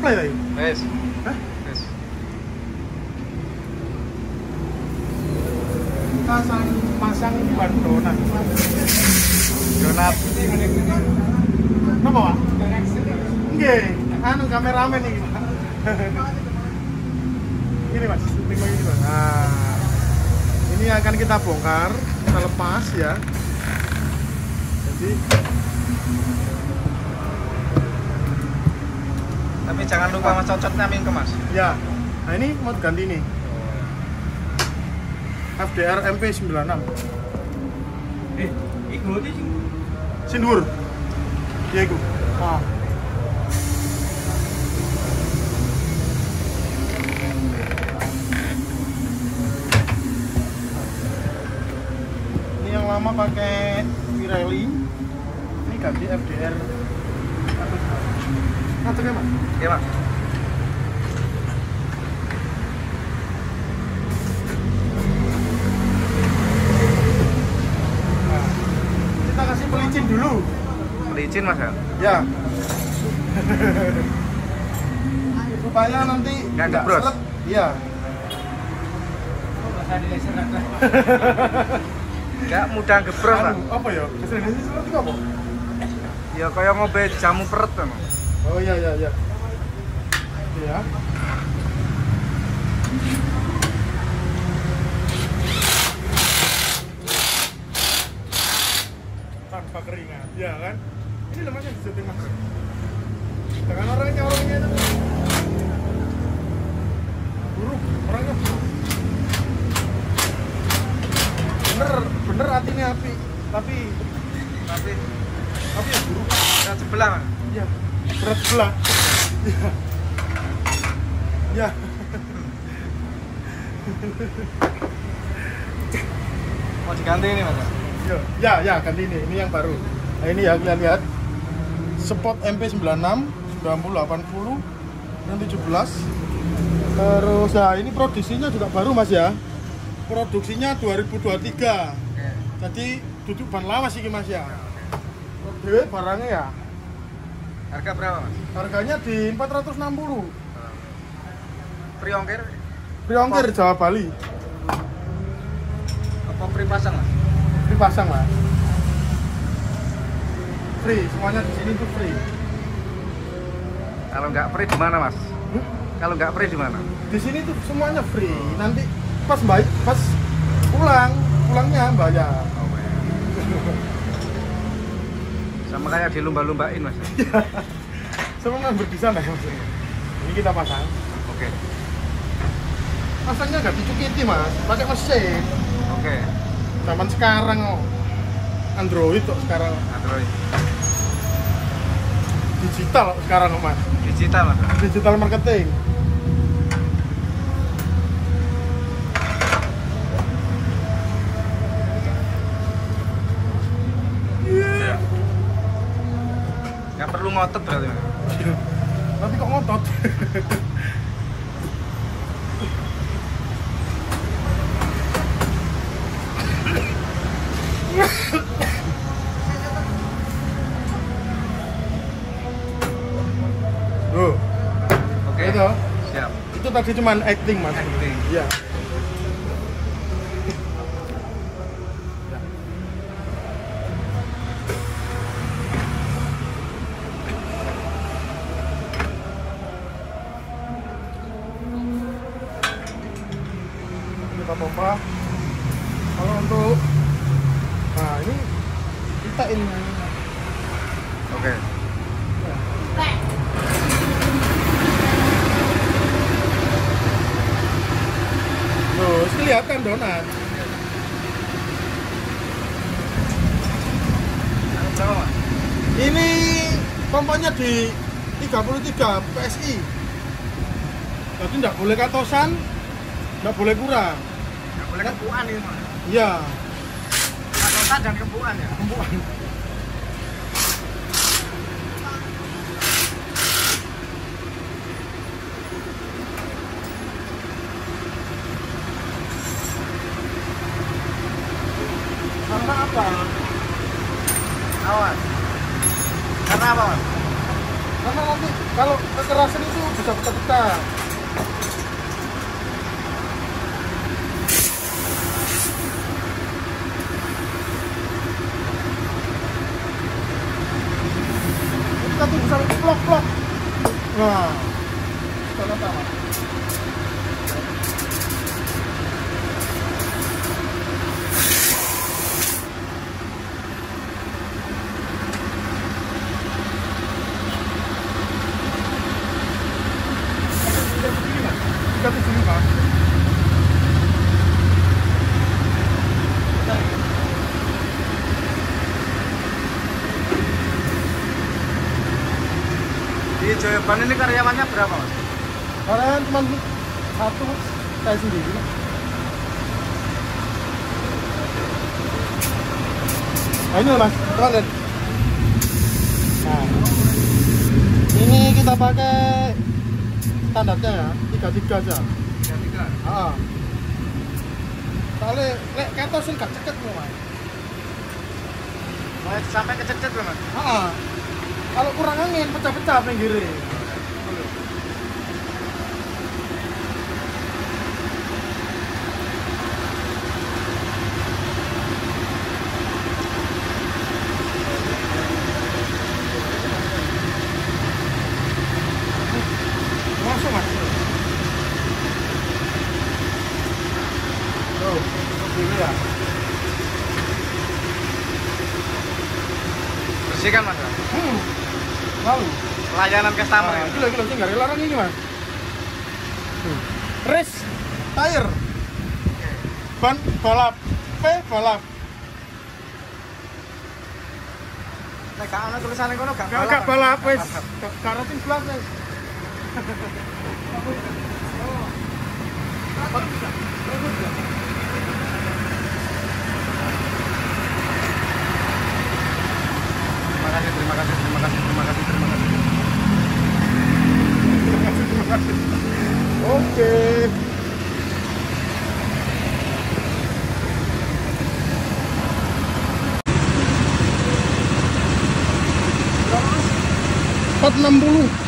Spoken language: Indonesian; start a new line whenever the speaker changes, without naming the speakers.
Wes.
Hah?
Wes.
Pasang pasang ban donat.
Donat.
Napa, Pak? Nggih, anu kameramen iki, Pak. Ini Mas, syuting begini, Mas. Nah, ini akan kita bongkar, kita lepas ya. Jadi
Tapi jangan lupa mas cocotnya min ke mas.
ya, nah ini mau ganti nih. FDR MP96
Eh, iku iki sing
Sindur. Ya iku. Ah. Ini yang lama pakai Pirelli. Ini ganti FDR Ngantuknya mas?
Iya mas.
Nah, kita kasih pelicin dulu
Licin mas ya.
Ya. Supaya nanti
Nggak
seret. Iya.
bahasa Indonesia kan.
Gak mudah gebros mas.
Anu, apa ya? Bahasa Indonesia apa?
Ya kayak ngobe jamu peret kan.
Oh iya iya iya. Iya. Tanpa keringat, ya kan? Ini lemaknya disetting mas. Dengan orangnya orangnya itu buruk orangnya. Bener bener hatinya api, tapi
Tapi
tapi buruk.
kita sebelah mas.
Berat sebelah. Ya. Ya.
Mau diganti ini mas.
Ya, ya, ya, ganti ini. Ini yang baru. Nah, ini ya kalian lihat. Spot MP96 90 80 yang 17. Terus ya ini produksinya juga baru Mas ya. Produksinya 2023.
Oke.
Jadi duduk ban lama sih Mas ya. Dewe barangnya ya.
Harga berapa mas?
Harganya di 460.
Free ongkir?
Free ongkir Jawa Bali.
Apa free pasang mas?
dipasang lah free semuanya di sini tuh free
Kalau nggak free di mana mas?
Hmm?
Kalau nggak free di mana?
di sini tuh semuanya free nanti pas baik pas pulang pulangnya bayar
Oh, Sama kayak di lumba-lumbain mas.
semua member di sana ya mas ini kita pasang
Oke.
pasangnya nggak dicukiti mas pakai mesin
Oke.
zaman sekarang oh. Android kok sekarang
Android.
digital sekarang mas
Digital mas.
digital marketing
Nggak perlu ngotot berarti
tapi kok ngotot?
Oke.
itu?
Siap.
itu tadi cuman acting mas.
Acting.
iya kita pompa kalau untuk nah ini kita ini
Oke.
Tuh, kelihatan donat. Ini pompanya di 33 PSI. Jadi nggak boleh katosan, nggak boleh kurang.
Boleh kempuan ini mas.
Iya,
Katosan dan kempuan ya.
kempuan. Karena apa?
Awas. Karena apa?
Karena nanti kalau kekerasan itu bisa pecah-pecah tunggu sampai plok plok. Nah. Kita lihat apa tiga tujuh lima
Joyoban ini karyawannya berapa mas?
Kalian cuma satu saya sendiri. Nah ini mas, coba lihat. Nah, ini kita pakai standarnya ya, tiga tiga aja.
Tiga tiga.
Ah. Soalnya lek ketos sih gak ceket loh mas.
Mau sampai kececet loh mas.
Ah. Kalau kurang angin pecah-pecah pinggirnya. Masuk mas. Tuh, ini ya.
Bersihkan mas.
Hmm. Lalu.
Pelayanan customer
Nah, gila gila sih nggak larang ini mas. Tuh. Race, tire, ban balap, P balap.
Nek gak ana tulisannya kono gak
Gak gak balap wes. Karatin belas wes.
Terima
460